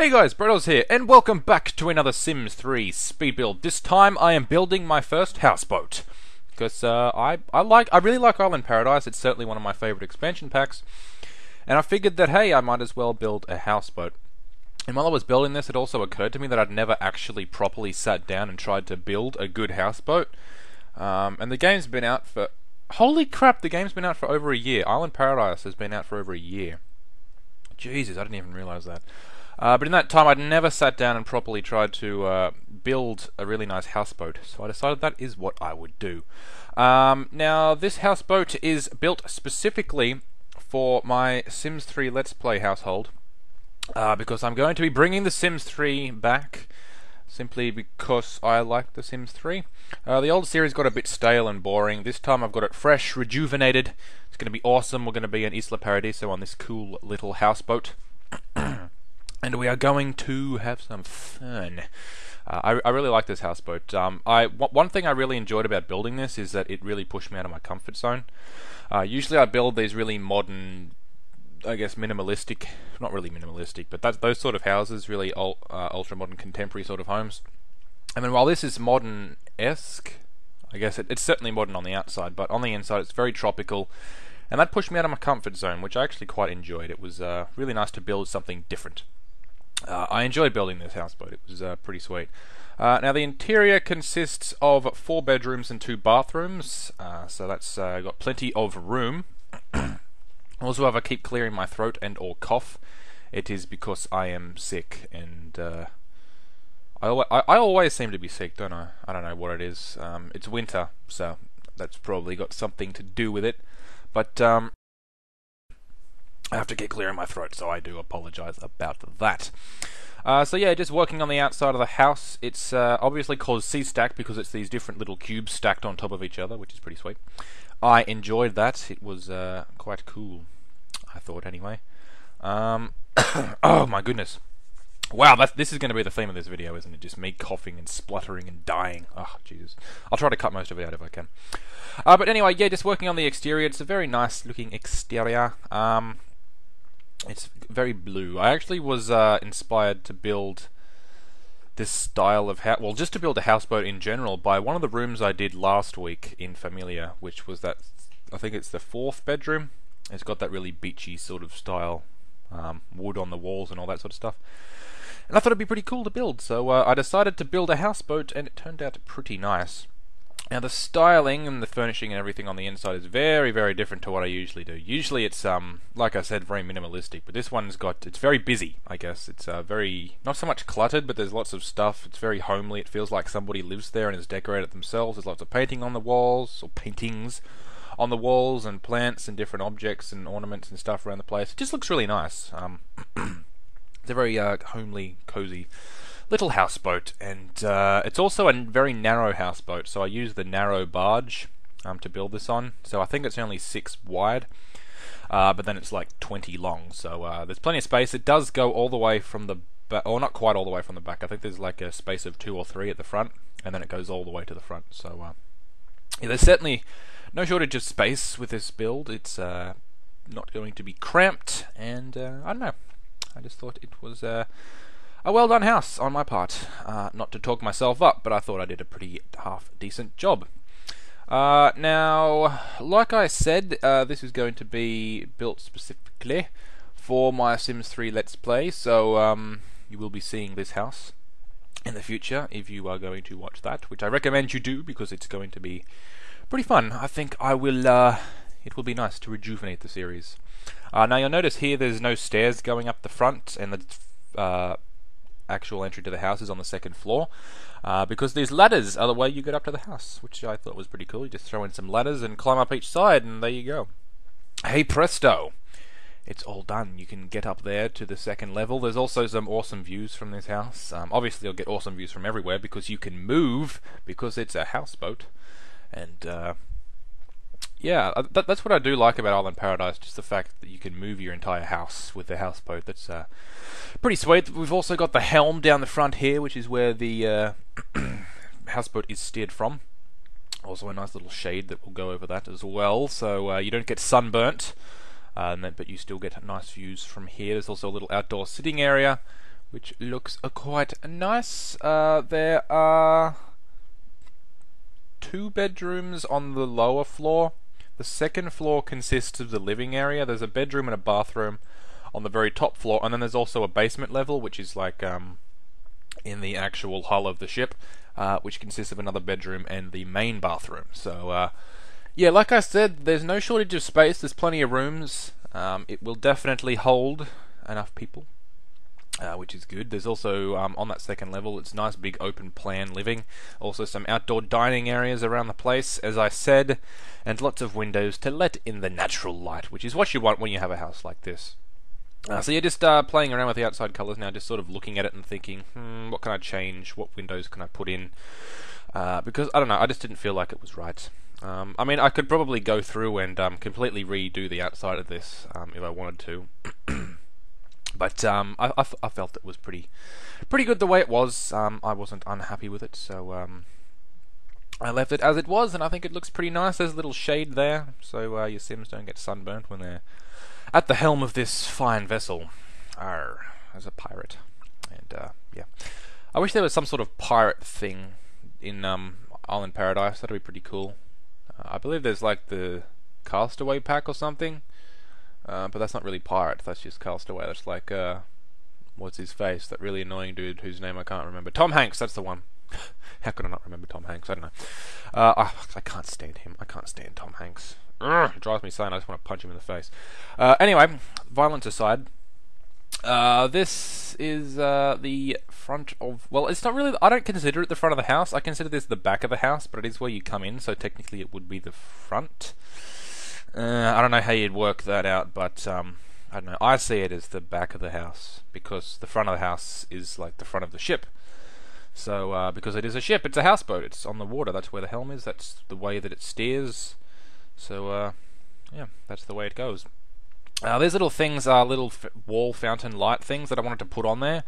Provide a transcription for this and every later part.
Hey guys, Braden here, and welcome back to another Sims 3 speed build. This time I am building my first houseboat. Because uh, I, I like I really like Island Paradise, it's certainly one of my favourite expansion packs. And I figured that hey, I might as well build a houseboat. And while I was building this, it also occurred to me that I'd never actually properly sat down and tried to build a good houseboat. Um, and the game's been out for... Holy crap, the game's been out for over a year. Island Paradise has been out for over a year. Jesus, I didn't even realise that. Uh, but in that time, I'd never sat down and properly tried to uh, build a really nice houseboat, so I decided that is what I would do. Um, now, this houseboat is built specifically for my Sims 3 Let's Play household, uh, because I'm going to be bringing the Sims 3 back, simply because I like the Sims 3. Uh, the old series got a bit stale and boring. This time I've got it fresh, rejuvenated. It's going to be awesome. We're going to be in Isla Paradiso on this cool little houseboat. and we are going to have some fun. Uh, I, I, really like this houseboat. Um, I one thing I really enjoyed about building this is that it really pushed me out of my comfort zone. Uh, usually, I build these really modern, I guess, minimalistic, not really minimalistic, but that, those sort of houses, really uh, ultra modern, contemporary sort of homes. And then while this is modern esque, I guess it, it's certainly modern on the outside, but on the inside, it's very tropical. And that pushed me out of my comfort zone, which I actually quite enjoyed. It was uh, really nice to build something different. Uh, I enjoyed building this houseboat. It was uh, pretty sweet. Uh, now the interior consists of four bedrooms and two bathrooms, uh, so that's uh, got plenty of room. also, if I keep clearing my throat and or cough, it is because I am sick and uh, I, I, I always seem to be sick, don't I? I don't know what it is. Um, it's winter, so that's probably got something to do with it. But um, I have to get clear in my throat, so I do apologize about that. Uh, so yeah, just working on the outside of the house. It's uh, obviously called Sea Stack because it's these different little cubes stacked on top of each other, which is pretty sweet. I enjoyed that. It was uh, quite cool, I thought anyway. Um, oh my goodness. Wow, this is going to be the theme of this video, isn't it? Just me coughing and spluttering and dying. Oh, Jesus. I'll try to cut most of it out if I can. Uh, but anyway, yeah, just working on the exterior. It's a very nice looking exterior. Um, it's very blue. I actually was uh, inspired to build this style of house, well, just to build a houseboat in general, by one of the rooms I did last week in Familia, which was that, I think it's the fourth bedroom. It's got that really beachy sort of style, um, wood on the walls and all that sort of stuff. And I thought it'd be pretty cool to build, so uh, I decided to build a houseboat, and it turned out pretty nice. Now the styling and the furnishing and everything on the inside is very, very different to what I usually do. Usually it's, um, like I said, very minimalistic, but this one's got, it's very busy, I guess. It's uh, very, not so much cluttered, but there's lots of stuff. It's very homely. It feels like somebody lives there and has decorated themselves. There's lots of painting on the walls, or paintings on the walls, and plants and different objects and ornaments and stuff around the place. It just looks really nice. Um, it's a very uh, homely, cozy little houseboat, and uh, it's also a very narrow houseboat. So I use the narrow barge um, to build this on. So I think it's only six wide, uh, but then it's like 20 long. So uh, there's plenty of space. It does go all the way from the back, or not quite all the way from the back. I think there's like a space of two or three at the front, and then it goes all the way to the front. So uh, yeah, there's certainly no shortage of space with this build. It's uh, not going to be cramped, and uh, I don't know. I just thought it was a well done house on my part. Uh, not to talk myself up, but I thought I did a pretty half decent job. Uh, now, like I said, uh, this is going to be built specifically for my Sims 3 Let's Play, so um, you will be seeing this house in the future if you are going to watch that, which I recommend you do because it's going to be pretty fun. I think I will. Uh, it will be nice to rejuvenate the series. Uh, now you'll notice here there's no stairs going up the front, and the uh, actual entry to the house is on the second floor. Uh, because these ladders are the way you get up to the house, which I thought was pretty cool. You just throw in some ladders and climb up each side, and there you go. Hey presto! It's all done. You can get up there to the second level. There's also some awesome views from this house. Um, obviously, you'll get awesome views from everywhere because you can move because it's a houseboat. And uh, yeah, uh, that, that's what I do like about Island Paradise, just the fact that you can move your entire house with the houseboat. That's uh, pretty sweet. We've also got the helm down the front here, which is where the uh, houseboat is steered from. Also a nice little shade that will go over that as well, so uh, you don't get sunburnt, uh, but you still get nice views from here. There's also a little outdoor sitting area, which looks uh, quite nice. There are two bedrooms on the lower floor. The second floor consists of the living area. There's a bedroom and a bathroom on the very top floor, and then there's also a basement level, which is like um, in the actual hull of the ship, uh, which consists of another bedroom and the main bathroom. So, uh, yeah, like I said, there's no shortage of space. There's plenty of rooms. Um, it will definitely hold enough people uh, which is good. There's also um, on that second level, it's nice big open plan living. Also some outdoor dining areas around the place, as I said, and lots of windows to let in the natural light, which is what you want when you have a house like this. Uh, so you're just uh, playing around with the outside colours now, just sort of looking at it and thinking, hmm, what can I change? What windows can I put in? Uh, because I don't know, I just didn't feel like it was right. Um, I mean, I could probably go through and um, completely redo the outside of this um, if I wanted to. But um, I, felt it was pretty pretty good the way it was. Um, I wasn't unhappy with it, so um, I left it as it was, and I think it looks pretty nice. There's a little shade there, so uh, your Sims don't get sunburnt when they're at the helm of this fine vessel. Arr, as a pirate, and uh, yeah, I wish there was some sort of pirate thing in um, Island Paradise. That'd be pretty cool. Uh, I believe there's like the Castaway pack or something uh, but that's not really pirate. That's just Castaway. That's like uh, what's his face? That really annoying dude whose name I can't remember. Tom Hanks. That's the one. How could I not remember Tom Hanks? I don't know. Uh, I, I can't stand him. I can't stand Tom Hanks. Urgh, it drives me insane. I just want to punch him in the face. Uh, anyway, violence aside, uh, this is uh, the front of. Well, it's not really. I don't consider it the front of the house. I consider this the back of the house, but it is where you come in, so technically it would be the front. Uh, I don't know how you'd work that out, but um, I don't know. I see it as the back of the house because the front of the house is like the front of the ship. So uh, because it is a ship, it's a houseboat. It's on the water. That's where the helm is. That's the way that it steers. So uh, yeah, that's the way it goes. Uh, these little things are little wall fountain light things that I wanted to put on there,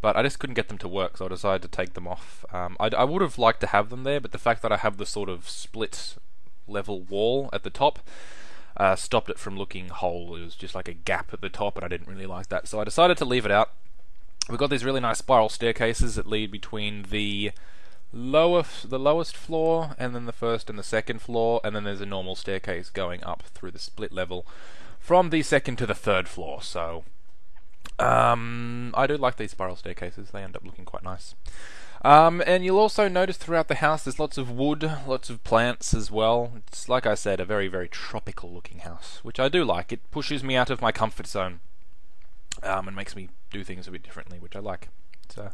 but I just couldn't get them to work, so I decided to take them off. Um, I, I would have liked to have them there, but the fact that I have the sort of split level wall at the top uh, stopped it from looking whole. It was just like a gap at the top, and I didn't really like that, so I decided to leave it out. We've got these really nice spiral staircases that lead between the lower, the lowest floor, and then the first and the second floor, and then there's a normal staircase going up through the split level from the second to the third floor. So, um, I do like these spiral staircases; they end up looking quite nice. Um, and you'll also notice throughout the house there's lots of wood, lots of plants as well. It's, like I said, a very, very tropical looking house, which I do like. It pushes me out of my comfort zone um, and makes me do things a bit differently, which I like. Uh,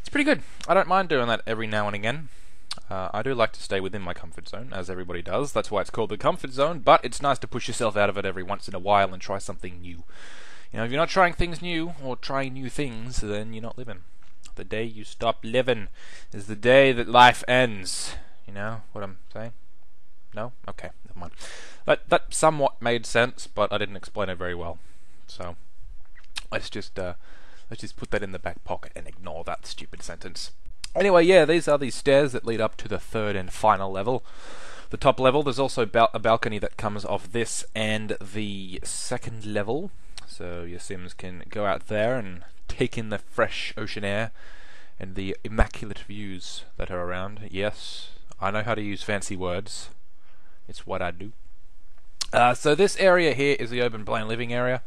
it's pretty good. I don't mind doing that every now and again. Uh, I do like to stay within my comfort zone, as everybody does. That's why it's called the comfort zone, but it's nice to push yourself out of it every once in a while and try something new. You know, if you're not trying things new or trying new things, then you're not living. The day you stop living is the day that life ends. You know what I'm saying? No? Okay, never mind. That that somewhat made sense, but I didn't explain it very well. So let's just uh, let's just put that in the back pocket and ignore that stupid sentence. Anyway, yeah, these are the stairs that lead up to the third and final level. The top level, there's also a balcony that comes off this and the second level, so your Sims can go out there and take in the fresh ocean air and the immaculate views that are around. Yes, I know how to use fancy words. It's what I do. Uh, so this area here is the open plan living area.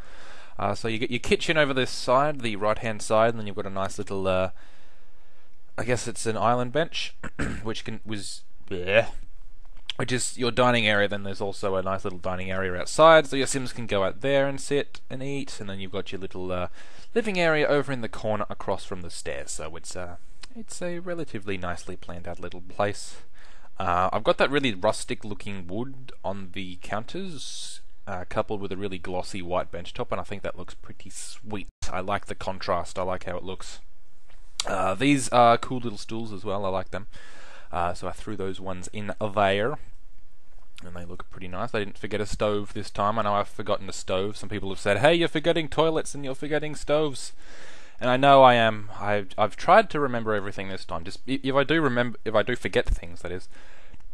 Uh, so you get your kitchen over this side, the right hand side, and then you've got a nice little, uh, I guess it's an island bench, which can was bleh, which is your dining area. Then there's also a nice little dining area outside, so your Sims can go out there and sit and eat. And then you've got your little uh, living area over in the corner across from the stairs. So it's uh, it's a relatively nicely planned out little place. Uh, I've got that really rustic looking wood on the counters, uh, coupled with a really glossy white bench top, and I think that looks pretty sweet. I like the contrast. I like how it looks. Uh, these are cool little stools as well. I like them. Uh, so I threw those ones in there. And they look pretty nice. I didn't forget a stove this time. I know I've forgotten a stove. Some people have said, hey, you're forgetting toilets and you're forgetting stoves. And I know I am. I've, I've tried to remember everything this time. Just if I do remember, if I do forget things, that is,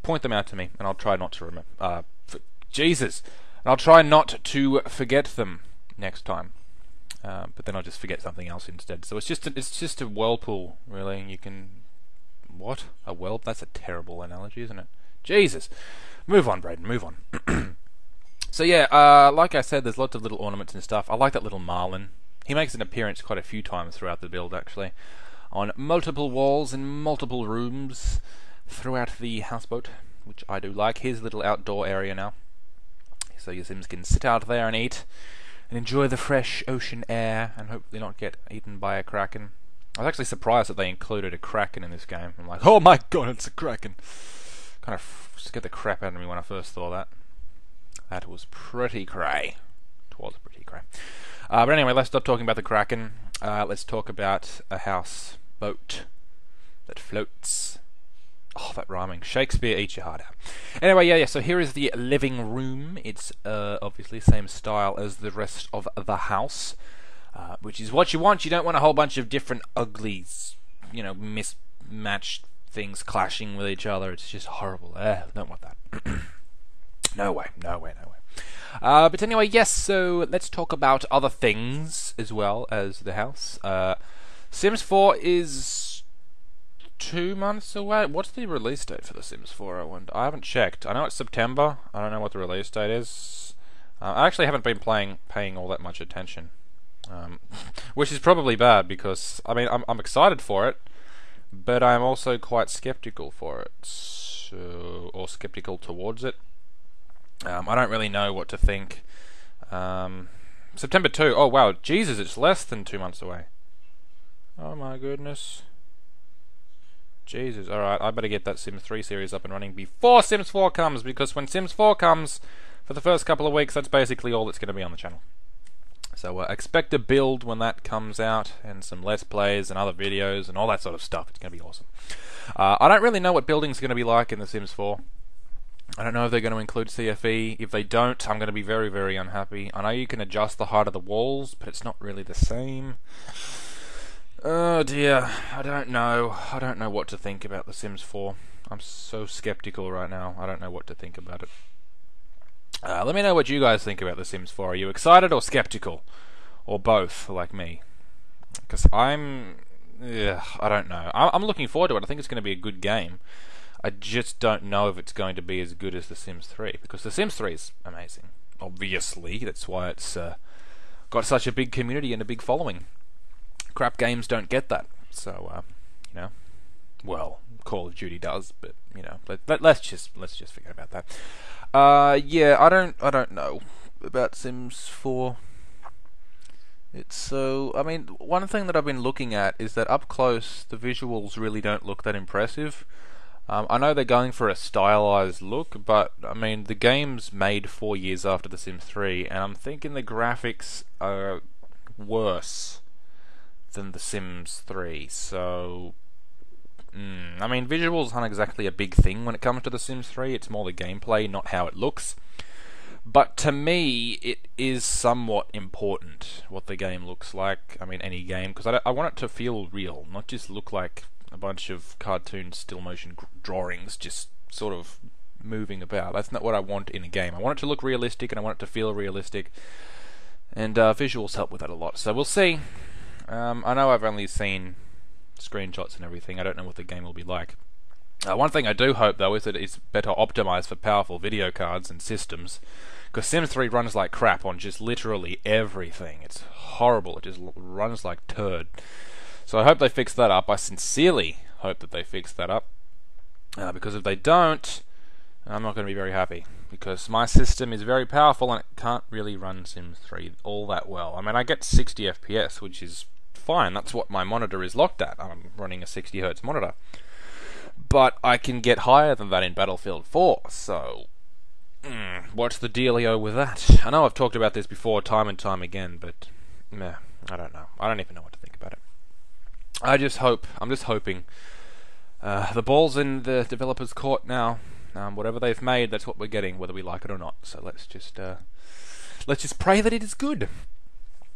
point them out to me, and I'll try not to remember. Uh, Jesus, and I'll try not to forget them next time. uh, but then I'll just forget something else instead. So it's just a, it's just a whirlpool, really. You can what a whirl? That's a terrible analogy, isn't it? Jesus, move on, Braden, move on. so yeah, uh, like I said, there's lots of little ornaments and stuff. I like that little marlin. He makes an appearance quite a few times throughout the build, actually, on multiple walls in multiple rooms throughout the houseboat, which I do like. Here's a little outdoor area now, so your Sims can sit out there and eat and enjoy the fresh ocean air and hopefully not get eaten by a kraken. I was actually surprised that they included a kraken in this game. I'm like, oh my god, it's a kraken! Kind of scared the crap out of me when I first saw that. That was pretty cray. It was pretty cray. Uh, but anyway, let's stop talking about the kraken. Uh, let's talk about a house boat that floats. Oh, that rhyming. Shakespeare, eat your heart out. Anyway, yeah, yeah, so here is the living room. It's uh, obviously same style as the rest of the house, uh, which is what you want. You don't want a whole bunch of different ugly, you know, mismatched things clashing with each other. It's just horrible. Eh, don't want that. no way, no way, no way. Uh, but anyway, yes, so let's talk about other things as well as the house. Uh, Sims 4 is two months away. What's the release date for The Sims 4? I wonder. I haven't checked. I know it's September. I don't know what the release date is. Uh, I actually haven't been playing, paying all that much attention, um, which is probably bad because I mean I'm, I'm excited for it, but I'm also quite skeptical for it, so, or skeptical towards it. Um, I don't really know what to think. Um, September 2. Oh wow, Jesus, it's less than two months away. Oh my goodness. Jesus, alright, I better get that Sims 3 series up and running before Sims 4 comes, because when Sims 4 comes, for the first couple of weeks, that's basically all that's going to be on the channel. So uh, expect a build when that comes out, and some Let's Plays and other videos and all that sort of stuff. It's going to be awesome. Uh, I don't really know what building's are going to be like in The Sims 4. I don't know if they're going to include CFE. If they don't, I'm going to be very, very unhappy. I know you can adjust the height of the walls, but it's not really the same. Oh dear, I don't know. I don't know what to think about The Sims 4. I'm so skeptical right now. I don't know what to think about it. Uh, let me know what you guys think about The Sims 4. Are you excited or skeptical? Or both, like me? Because I'm... Yeah, I don't know. I'm looking forward to it. I think it's going to be a good game. I just don't know if it's going to be as good as The Sims 3. Because The Sims 3 is amazing. Obviously, that's why it's uh, got such a big community and a big following crap games don't get that. So, uh, you know, well, Call of Duty does, but you know, let, let, us just let's just forget about that. Uh, yeah, I don't I don't know about Sims 4. It's so I mean, one thing that I've been looking at is that up close the visuals really don't look that impressive. Um, I know they're going for a stylized look, but I mean the game's made four years after The Sims 3, and I'm thinking the graphics are worse than The Sims 3. So, mm, I mean, visuals aren't exactly a big thing when it comes to The Sims 3. It's more the gameplay, not how it looks. But to me, it is somewhat important what the game looks like. I mean, any game, because I, I want it to feel real, not just look like a bunch of cartoon still motion drawings just sort of moving about. That's not what I want in a game. I want it to look realistic and I want it to feel realistic. And uh, visuals help with that a lot. So we'll see. Um, I know I've only seen screenshots and everything. I don't know what the game will be like. Uh, one thing I do hope though is that it's better optimized for powerful video cards and systems. Because Sims 3 runs like crap on just literally everything. It's horrible. It just runs like turd. So I hope they fix that up. I sincerely hope that they fix that up. Uh, because if they don't, I'm not going to be very happy. Because my system is very powerful and it can't really run Sims 3 all that well. I mean, I get 60 FPS, which is fine. That's what my monitor is locked at. I'm running a 60 hertz monitor. But I can get higher than that in Battlefield 4, so. Mm, what's the dealio with that? I know I've talked about this before time and time again, but. Meh, I don't know. I don't even know what to think about it. I just hope. I'm just hoping. Uh, the ball's in the developer's court now. Um, whatever they've made, that's what we're getting, whether we like it or not. So let's just uh, let's just pray that it is good.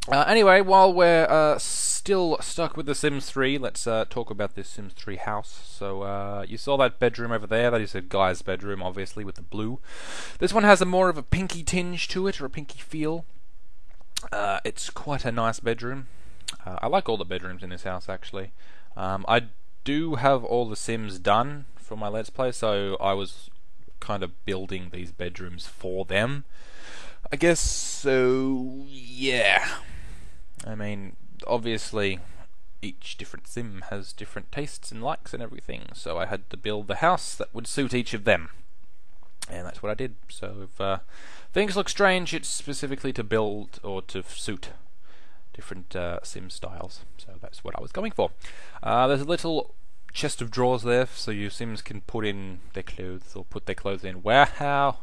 Uh, anyway, while we're uh, still stuck with The Sims 3, let's uh, talk about this Sims 3 house. So, uh, you saw that bedroom over there. That is a guy's bedroom, obviously, with the blue. This one has a more of a pinky tinge to it, or a pinky feel. Uh, it's quite a nice bedroom. Uh, I like all the bedrooms in this house actually. Um, I do have all the Sims done for my Let's Play, so I was kind of building these bedrooms for them. I guess so, yeah. I mean, obviously, each different sim has different tastes and likes and everything, so I had to build the house that would suit each of them. And that's what I did. So if uh, things look strange, it's specifically to build or to suit different uh, sim styles. So that's what I was going for. Uh, there's a little chest of drawers there, so your sims can put in their clothes or put their clothes in. Wow!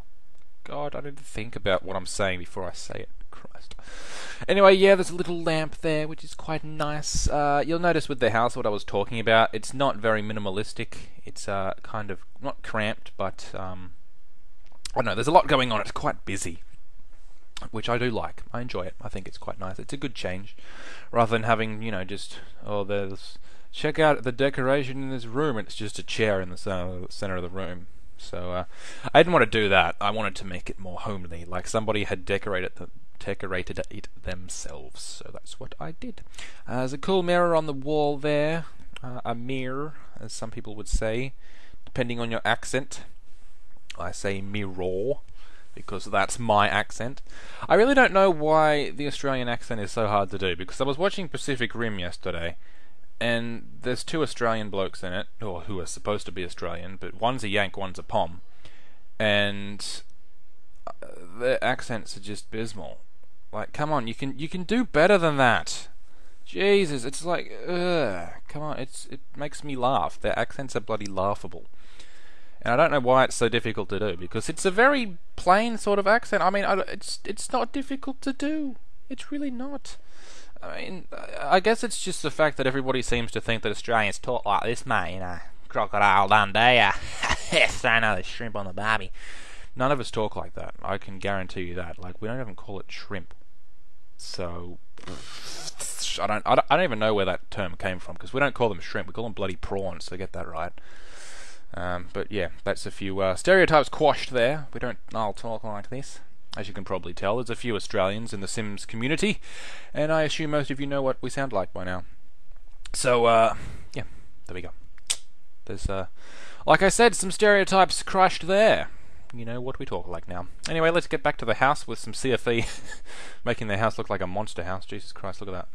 God, I need to think about what I'm saying before I say it. Christ. Anyway, yeah, there's a little lamp there, which is quite nice. Uh, you'll notice with the house what I was talking about. It's not very minimalistic. It's uh, kind of not cramped, but um, I don't know. There's a lot going on. It's quite busy, which I do like. I enjoy it. I think it's quite nice. It's a good change, rather than having you know just oh there's check out the decoration in this room. It's just a chair in the center, center of the room. So uh, I didn't want to do that. I wanted to make it more homely, like somebody had decorated the, decorated it themselves. So that's what I did. Uh, there's a cool mirror on the wall there, uh, a mirror, as some people would say, depending on your accent. I say mirror because that's my accent. I really don't know why the Australian accent is so hard to do because I was watching Pacific Rim yesterday and there's two Australian blokes in it, or who are supposed to be Australian, but one's a Yank, one's a Pom, and uh, their accents are just abysmal. Like, come on, you can you can do better than that. Jesus, it's like, ugh, come on, it's it makes me laugh. Their accents are bloody laughable. And I don't know why it's so difficult to do because it's a very plain sort of accent. I mean, it's it's not difficult to do. It's really not. I mean, I guess it's just the fact that everybody seems to think that Australians talk like this, mate. You know, crocodile Dundee, uh, throwing out the shrimp on the barbie. None of us talk like that. I can guarantee you that. Like, we don't even call it shrimp. So, I don't, I don't, I don't even know where that term came from because we don't call them shrimp. We call them bloody prawns. So get that right. Um, but yeah, that's a few uh, stereotypes quashed there. We don't all talk like this. As you can probably tell, there's a few Australians in the Sims community, and I assume most of you know what we sound like by now. So, uh, yeah, there we go. There's, uh, like I said, some stereotypes crushed there. You know what we talk like now. Anyway, let's get back to the house with some CFE, making the house look like a monster house. Jesus Christ, look at that.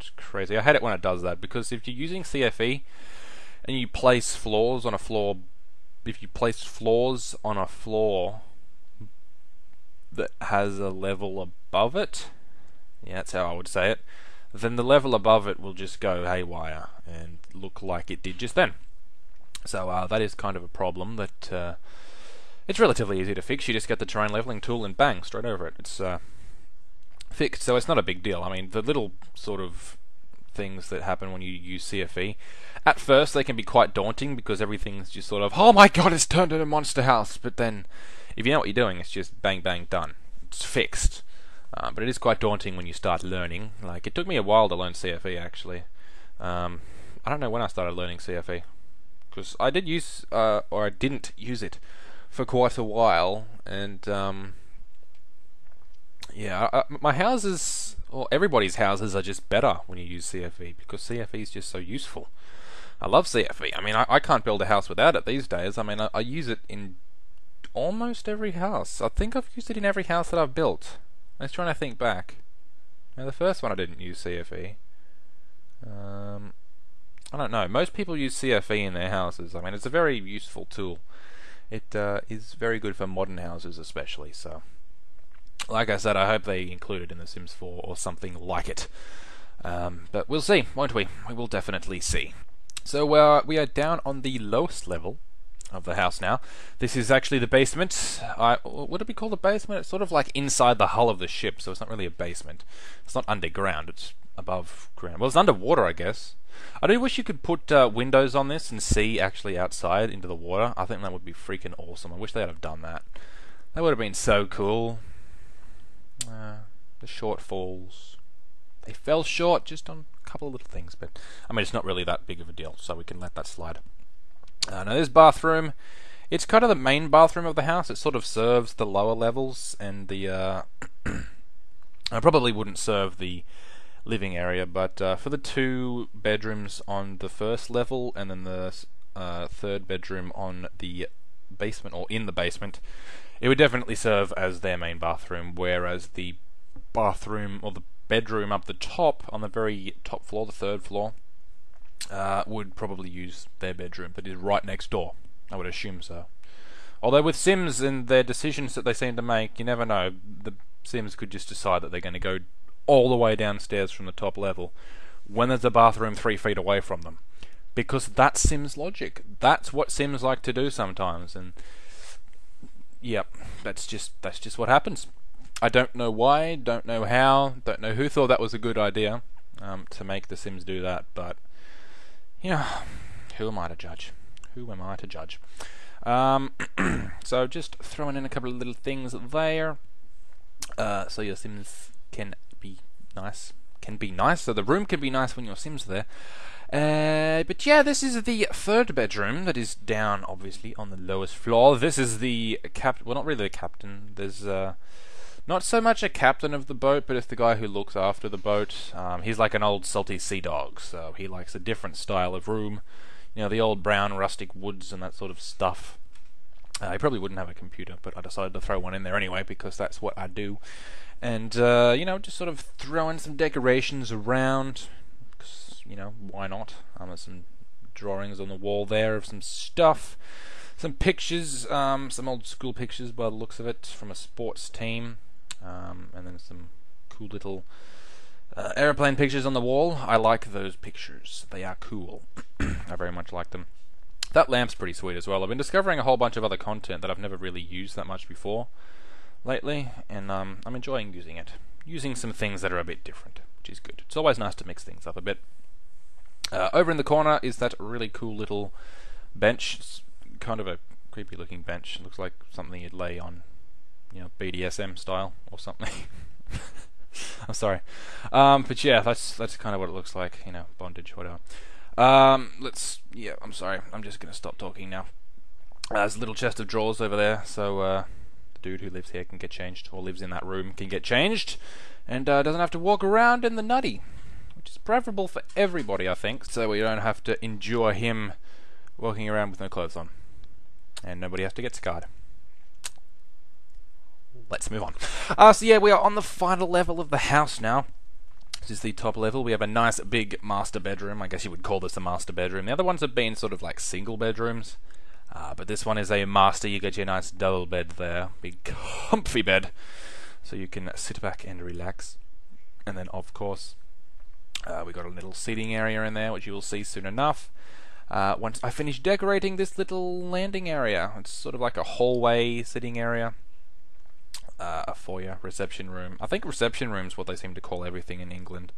It's crazy. I hate it when it does that, because if you're using CFE, and you place floors on a floor, if you place floors on a floor that has a level above it, yeah, that's how I would say it, then the level above it will just go haywire and look like it did just then. So uh, that is kind of a problem that uh, it's relatively easy to fix. You just get the terrain leveling tool and bang, straight over it. It's uh, fixed, so it's not a big deal. I mean, the little sort of things that happen when you use CFE, at first they can be quite daunting because everything's just sort of, oh my god, it's turned into a monster house. But then if you know what you're doing, it's just bang bang done. It's fixed. Uh, but it is quite daunting when you start learning. Like it took me a while to learn CFE actually. Um, I don't know when I started learning CFE because I did use uh, or I didn't use it for quite a while, and um, yeah, I, my houses or everybody's houses are just better when you use CFE because CFE is just so useful. I love CFE. I mean, I, I can't build a house without it these days. I mean, I, I use it in almost every house. I think I've used it in every house that I've built. I was trying to think back. Now, the first one I didn't use CFE. Um, I don't know. Most people use CFE in their houses. I mean, it's a very useful tool. It uh, is very good for modern houses, especially. So, like I said, I hope they include it in The Sims 4 or something like it. Um, but we'll see, won't we? We will definitely see. So uh, we are down on the lowest level of the house now. This is actually the basement. I, would it be called a basement? It's sort of like inside the hull of the ship, so it's not really a basement. It's not underground, it's above ground. Well, it's underwater, I guess. I do wish you could put uh, windows on this and see actually outside into the water. I think that would be freaking awesome. I wish they'd have done that. That would have been so cool. Uh, the shortfalls. They fell short just on a couple of little things, but I mean, it's not really that big of a deal, so we can let that slide. Uh, now this bathroom, it's kind of the main bathroom of the house. It sort of serves the lower levels and the uh, I probably wouldn't serve the living area, but uh, for the two bedrooms on the first level and then the uh, third bedroom on the basement or in the basement, it would definitely serve as their main bathroom, whereas the bathroom or the bedroom up the top on the very top floor, the third floor, uh, would probably use their bedroom that is right next door. I would assume so. Although with Sims and their decisions that they seem to make, you never know. The Sims could just decide that they're going to go all the way downstairs from the top level when there's a bathroom three feet away from them. Because that's Sims logic. That's what Sims like to do sometimes, and yep, that's just that's just what happens. I don't know why, don't know how, don't know who thought that was a good idea um, to make the Sims do that, but you know, who am I to judge? Who am I to judge? Um, so just throwing in a couple of little things there. Uh, so your Sims can be nice. Can be nice. So the room can be nice when your Sims are there. Uh, but yeah, this is the third bedroom that is down, obviously, on the lowest floor. This is the cap. Well, not really the captain. There's uh, not so much a captain of the boat, but it's the guy who looks after the boat. Um, he's like an old salty sea dog, so he likes a different style of room. You know, the old brown rustic woods and that sort of stuff. Uh, he probably wouldn't have a computer, but I decided to throw one in there anyway because that's what I do. And, uh, you know, just sort of throwing some decorations around. You know, why not? Um, there's some drawings on the wall there of some stuff. Some pictures, um, some old school pictures by the looks of it, from a sports team. Um, and then some cool little uh, aeroplane pictures on the wall. I like those pictures. They are cool. I very much like them. That lamp's pretty sweet as well. I've been discovering a whole bunch of other content that I've never really used that much before lately, and um, I'm enjoying using it. Using some things that are a bit different, which is good. It's always nice to mix things up a bit. Uh, over in the corner is that really cool little bench. It's kind of a creepy looking bench. It looks like something you'd lay on, you know, BDSM style or something. I'm sorry. Um, but yeah, that's that's kind of what it looks like, you know, bondage, whatever. Um, let's. Yeah, I'm sorry. I'm just gonna stop talking now. Uh, there's a little chest of drawers over there, so uh, the dude who lives here can get changed, or lives in that room can get changed, and uh, doesn't have to walk around in the nutty, which is preferable for everybody, I think. So we don't have to endure him walking around with no clothes on, and nobody has to get scarred let's move on. Uh, so yeah, we are on the final level of the house now. This is the top level. We have a nice big master bedroom. I guess you would call this a master bedroom. The other ones have been sort of like single bedrooms. Uh, but this one is a master. You get your nice double bed there. Big comfy bed. So you can sit back and relax. And then, of course, uh, we got a little seating area in there, which you will see soon enough. Uh, once I finish decorating this little landing area, it's sort of like a hallway sitting area uh, a foyer, reception room. I think reception room is what they seem to call everything in England.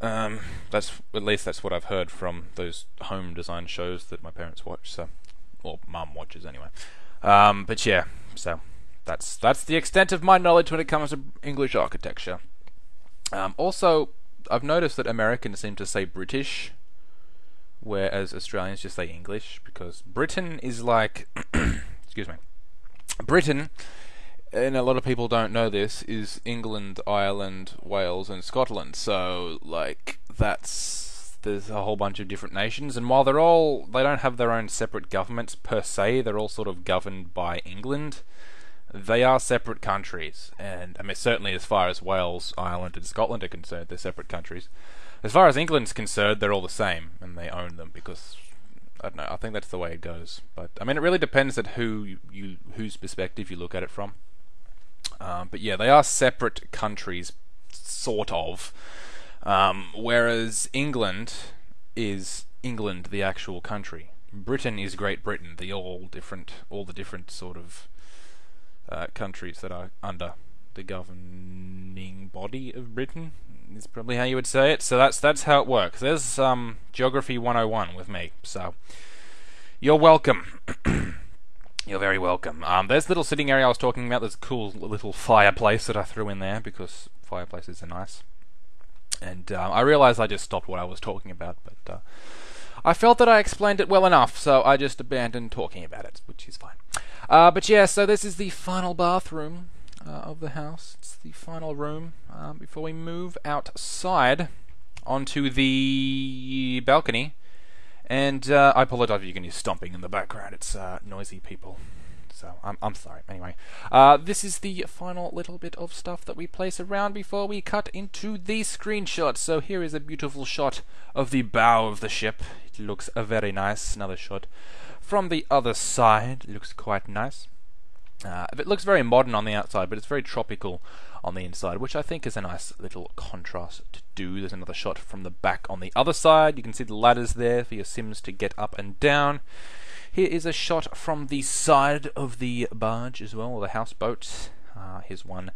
Um, that's at least that's what I've heard from those home design shows that my parents watch. So, or mum watches anyway. Um, but yeah, so that's that's the extent of my knowledge when it comes to English architecture. Um, also, I've noticed that Americans seem to say British, whereas Australians just say English because Britain is like, excuse me, Britain and a lot of people don't know this, is England, Ireland, Wales, and Scotland. So, like, that's there's a whole bunch of different nations, and while they're all they don't have their own separate governments per se, they're all sort of governed by England. They are separate countries, and I mean certainly as far as Wales, Ireland, and Scotland are concerned, they're separate countries. As far as England's concerned, they're all the same, and they own them because I don't know. I think that's the way it goes. But I mean, it really depends at who you, whose perspective you look at it from. Um, but yeah, they are separate countries, sort of. Um, whereas England is England, the actual country. Britain is Great Britain, the all different, all the different sort of uh, countries that are under the governing body of Britain. Is probably how you would say it. So that's that's how it works. There's um, geography 101 with me. So you're welcome. You're very welcome. Um, there's the little sitting area I was talking about. There's a cool little fireplace that I threw in there because fireplaces are nice. And uh, I realized I just stopped what I was talking about, but uh, I felt that I explained it well enough, so I just abandoned talking about it, which is fine. Uh, but yeah, so this is the final bathroom. uh, of the house. It's the final room um, before we move outside onto the balcony. And uh, I apologize if you can hear stomping in the background. It's uh, noisy people. So I'm, I'm sorry. Anyway, uh, this is the final little bit of stuff that we place around before we cut into the screenshot. So here is a beautiful shot of the bow of the ship. It looks very nice. Another shot from the other side. It looks quite nice. Uh, it looks very modern on the outside, but it's very tropical on the inside, which I think is a nice little contrast to do. There's another shot from the back on the other side. You can see the ladders there for your Sims to get up and down. Here is a shot from the side of the barge as well, or the houseboat. Uh, here's one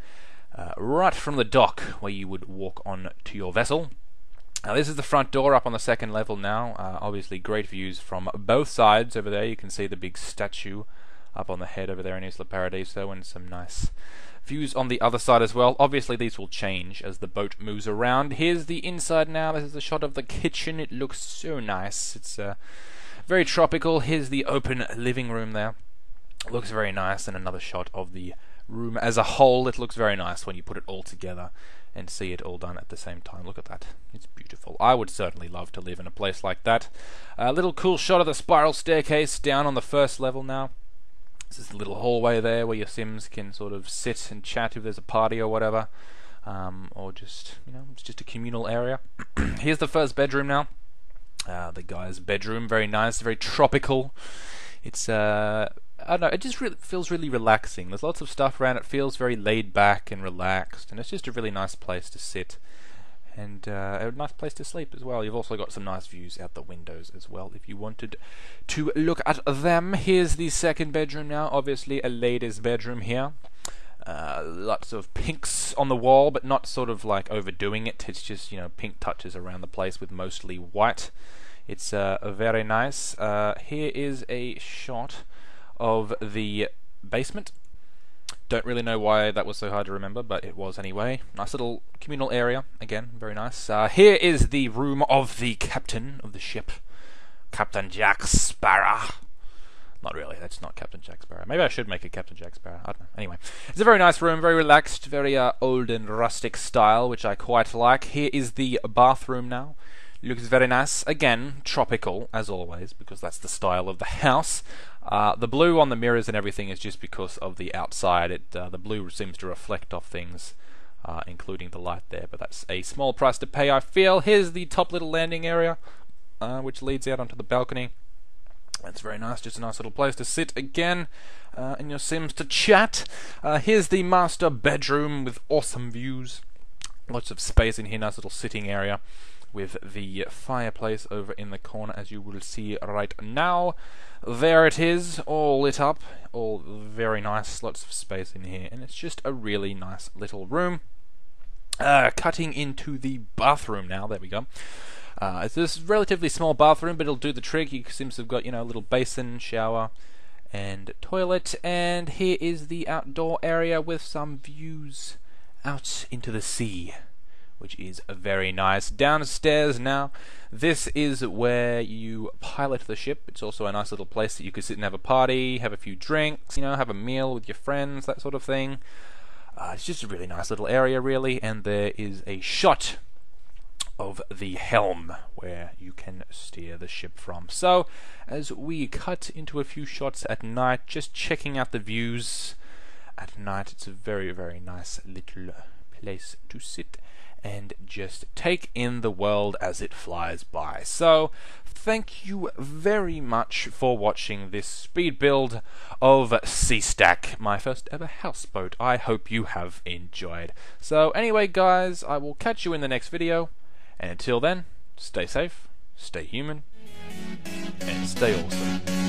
uh, right from the dock where you would walk on to your vessel. Now this is the front door up on the second level now. Uh, obviously great views from both sides over there. You can see the big statue up on the head over there in Isla Paradiso and some nice views on the other side as well. Obviously these will change as the boat moves around. Here's the inside now. This is a shot of the kitchen. It looks so nice. It's uh, very tropical. Here's the open living room there. looks very nice and another shot of the room as a whole. It looks very nice when you put it all together and see it all done at the same time. Look at that. It's beautiful. I would certainly love to live in a place like that. A little cool shot of the spiral staircase down on the first level now. This a little hallway there where your Sims can sort of sit and chat if there's a party or whatever. Um, or just, you know, it's just a communal area. Here's the first bedroom now. Uh, the guy's bedroom, very nice, very tropical. It's uh, I don't know, it just really feels really relaxing. There's lots of stuff around. It feels very laid back and relaxed, and it's just a really nice place to sit, and uh, a nice place to sleep as well. You've also got some nice views out the windows as well, if you wanted to look at them. Here's the second bedroom now. Obviously, a lady's bedroom here. Uh, lots of pinks on the wall, but not sort of like overdoing it. It's just you know pink touches around the place with mostly white. It's uh, very nice. Uh, here is a shot of the basement. Don't really know why that was so hard to remember, but it was anyway. Nice little communal area. Again, very nice. Uh, here is the room of the captain of the ship, Captain Jack Sparrow. Not really, that's not Captain Jack Sparrow. Maybe I should make it Captain Jack Sparrow. I don't know. Anyway, it's a very nice room, very relaxed, very uh, old and rustic style, which I quite like. Here is the bathroom now. Looks very nice. Again, tropical, as always, because that's the style of the house. Uh, the blue on the mirrors and everything is just because of the outside. It uh, The blue seems to reflect off things, uh, including the light there, but that's a small price to pay, I feel. Here's the top little landing area, uh, which leads out onto the balcony. That's very nice, just a nice little place to sit again uh, in your Sims to chat. Uh, here's the master bedroom with awesome views. Lots of space in here, nice little sitting area with the fireplace over in the corner as you will see right now. There it is, all lit up, all very nice, lots of space in here, and it's just a really nice little room. Uh, cutting into the bathroom now, there we go. Uh, it's this relatively small bathroom, but it'll do the trick. You seems to have got, you know, a little basin, shower, and toilet. And here is the outdoor area with some views out into the sea which is very nice. Downstairs now, this is where you pilot the ship. It's also a nice little place that you could sit and have a party, have a few drinks, you know, have a meal with your friends, that sort of thing. Uh, it's just a really nice little area, really, and there is a shot of the helm where you can steer the ship from. So, as we cut into a few shots at night, just checking out the views at night, it's a very, very nice little place to sit and just take in the world as it flies by. So, thank you very much for watching this speed build of Sea Stack, my first ever houseboat. I hope you have enjoyed. So, anyway, guys, I will catch you in the next video, and until then, stay safe, stay human, and stay awesome.